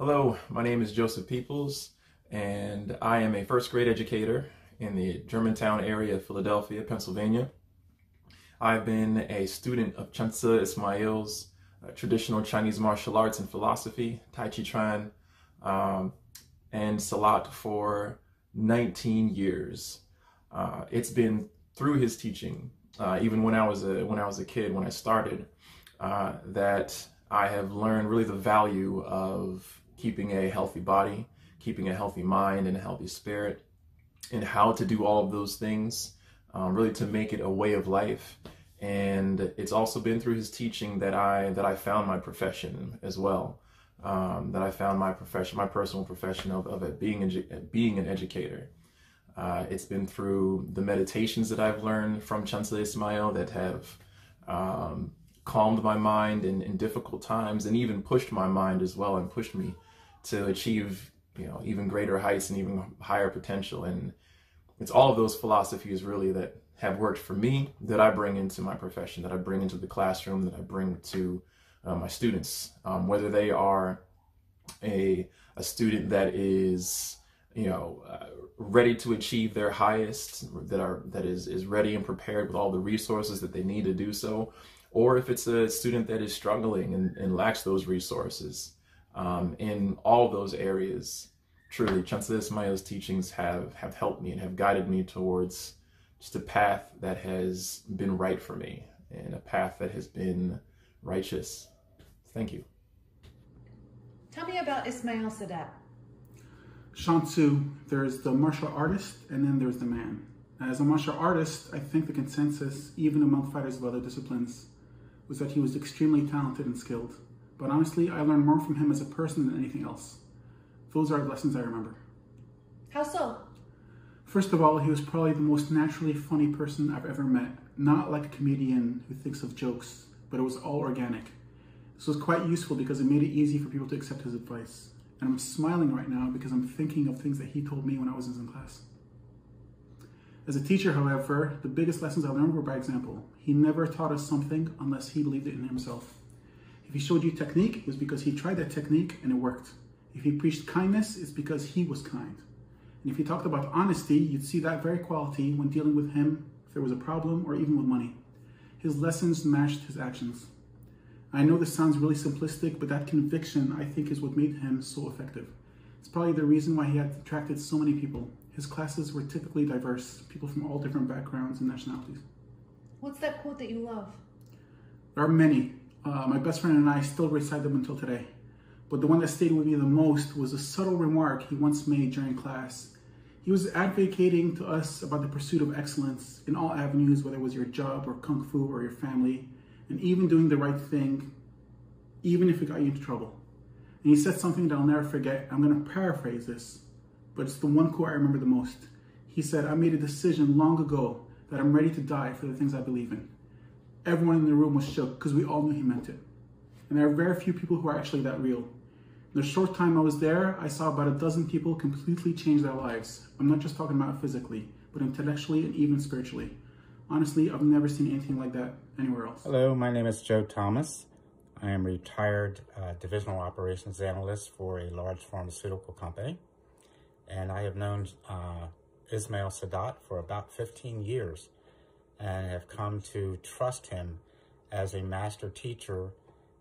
Hello, my name is Joseph Peoples, and I am a first grade educator in the Germantown area of Philadelphia, Pennsylvania. I've been a student of Chaantzu Ismail's uh, traditional Chinese martial arts and philosophy, Tai Chi Chuan, um, and Salat for 19 years. Uh, it's been through his teaching, uh, even when I was a when I was a kid, when I started, uh, that I have learned really the value of keeping a healthy body, keeping a healthy mind and a healthy spirit, and how to do all of those things, um, really to make it a way of life. And it's also been through his teaching that I that I found my profession as well. Um, that I found my profession, my personal profession of, of being being an educator. Uh, it's been through the meditations that I've learned from Chaantzu Ismail that have um, calmed my mind in, in difficult times and even pushed my mind as well and pushed me to achieve you know even greater heights and even higher potential. And it's all of those philosophies really that have worked for me that I bring into my profession that I bring into the classroom that I bring to uh, my students. Um, whether they are a a student that is you know uh, ready to achieve their highest that are that is is ready and prepared with all the resources that they need to do so or if it's a student that is struggling and, and lacks those resources um, in all those areas. Truly, Chaantzu Ismail's teachings have, have helped me and have guided me towards just a path that has been right for me and a path that has been righteous. Thank you. Tell me about Ismail Saadat. Shantu, there's the martial artist and then there's the man. As a martial artist, I think the consensus, even among fighters of other disciplines, was that he was extremely talented and skilled. But honestly, I learned more from him as a person than anything else. Those are lessons I remember. How so? First of all, he was probably the most naturally funny person I've ever met. Not like a comedian who thinks of jokes, but it was all organic. This was quite useful because it made it easy for people to accept his advice. And I'm smiling right now because I'm thinking of things that he told me when I was in class. As a teacher, however, the biggest lessons I learned were by example. He never taught us something unless he believed it in himself. If he showed you technique, it was because he tried that technique and it worked. If he preached kindness, it's because he was kind. And if he talked about honesty, you'd see that very quality when dealing with him if there was a problem or even with money. His lessons matched his actions. I know this sounds really simplistic, but that conviction, I think, is what made him so effective. It's probably the reason why he had attracted so many people. His classes were typically diverse, people from all different backgrounds and nationalities. What's that quote that you love? There are many. Uh, my best friend and I still recite them until today. But the one that stayed with me the most was a subtle remark he once made during class. He was advocating to us about the pursuit of excellence in all avenues, whether it was your job or kung fu or your family, and even doing the right thing, even if it got you into trouble. And he said something that I'll never forget. I'm going to paraphrase this, but it's the one quote I remember the most. He said, I made a decision long ago that I'm ready to die for the things I believe in everyone in the room was shook because we all knew he meant it. And there are very few people who are actually that real. In the short time I was there, I saw about a dozen people completely change their lives. I'm not just talking about physically, but intellectually and even spiritually. Honestly, I've never seen anything like that anywhere else. Hello, my name is Joe Thomas. I am retired uh, divisional operations analyst for a large pharmaceutical company. And I have known uh, Ismail Saadat for about 15 years and have come to trust him as a master teacher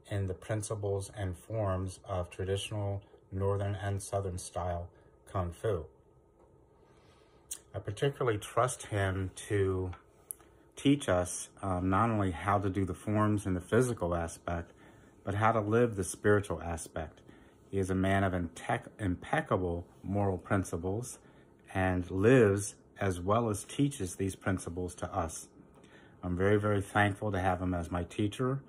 in the principles and forms of traditional Northern and Southern style Kung Fu. I particularly trust him to teach us um, not only how to do the forms and the physical aspect, but how to live the spiritual aspect. He is a man of impeccable moral principles and lives as well as teaches these principles to us. I'm very, very thankful to have him as my teacher.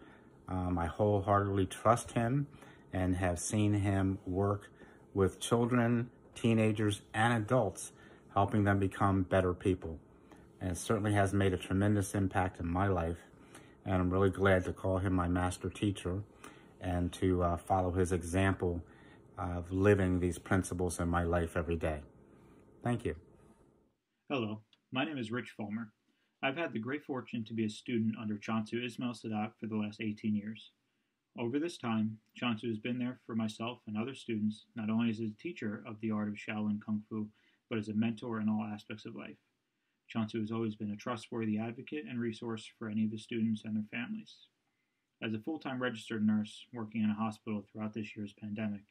Um, I wholeheartedly trust him and have seen him work with children, teenagers, and adults, helping them become better people. And it certainly has made a tremendous impact in my life. And I'm really glad to call him my master teacher and to uh, follow his example of living these principles in my life every day. Thank you. Hello, my name is Rich Fulmer. I've had the great fortune to be a student under Chaantzu Ismail Saadat for the last 18 years. Over this time, Chansu has been there for myself and other students, not only as a teacher of the art of Shaolin Kung Fu, but as a mentor in all aspects of life. Chansu has always been a trustworthy advocate and resource for any of his students and their families. As a full time registered nurse working in a hospital throughout this year's pandemic,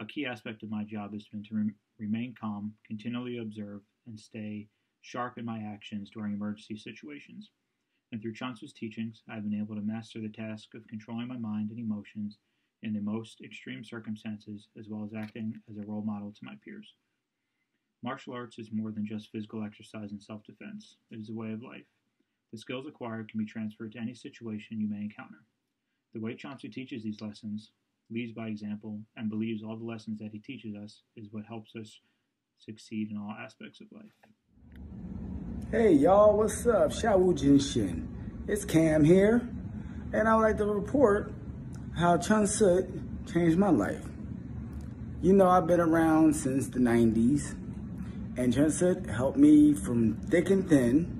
a key aspect of my job has been to re- remain calm, continually observe, and stay sharp in my actions during emergency situations. And through Chansu's teachings, I have been able to master the task of controlling my mind and emotions in the most extreme circumstances, as well as acting as a role model to my peers. Martial arts is more than just physical exercise and self defense, it is a way of life. The skills acquired can be transferred to any situation you may encounter. The way Chansu teaches these lessons, leads by example, and believes all the lessons that he teaches us is what helps us succeed in all aspects of life. Hey y'all, what's up? Xiaowu Jinshin. It's Cam here, and I'd like to report how Chun Sut changed my life. You know, I've been around since the 90s, and Chun Sut helped me from thick and thin,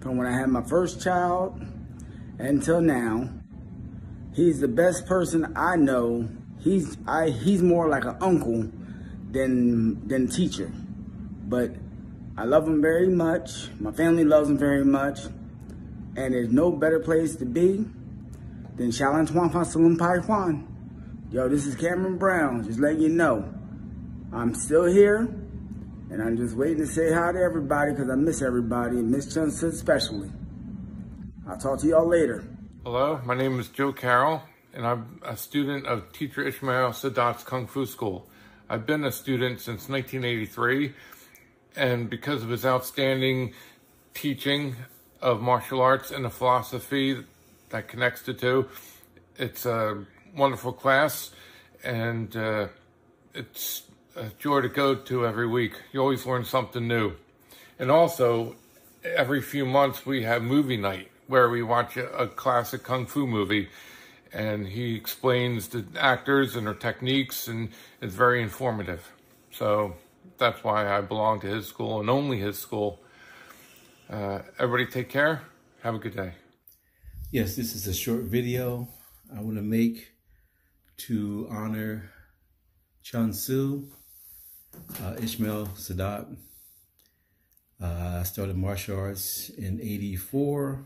from when I had my first child until now. He's the best person I know. He's I he's more like an uncle than than teacher. But I love him very much. My family loves him very much. And there's no better place to be than Shaolin Tuan Fa Salun Pai Huan. Yo, this is Cameron Brown, just letting you know. I'm still here, and I'm just waiting to say hi to everybody because I miss everybody, and Miss Chun especially. I'll talk to y'all later. Hello, my name is Joe Carroll, and I'm a student of teacher Ishmael Saadat's Kung Fu School. I've been a student since 1983, and because of his outstanding teaching of martial arts and the philosophy that connects the two, it's a wonderful class, and uh, it's a joy to go to every week. You always learn something new. And also, every few months we have movie night where we watch a, classic kung fu movie and he explains the actors and their techniques and it's very informative. So that's why I belong to his school and only his school. Uh, everybody take care. Have a good day. Yes, this is a short video I want to make to honor Chun Su, uh, Ishmael Saadat. Uh, I started martial arts in 84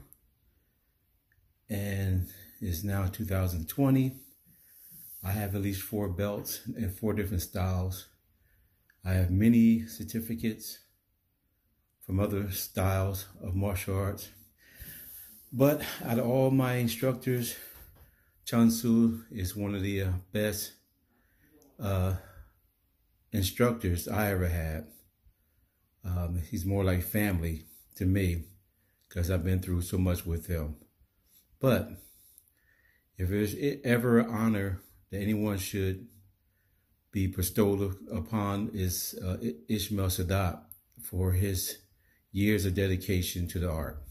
and it's now 2020. I have at least four belts in four different styles. I have many certificates from other styles of martial arts. But out of all my instructors, Chun Su is one of the uh, best uh, instructors I ever had. Um, he's more like family to me because I've been through so much with him. But if there's ever an honor that anyone should be bestowed upon is uh, Ishmael Saadat for his years of dedication to the art.